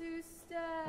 to stand.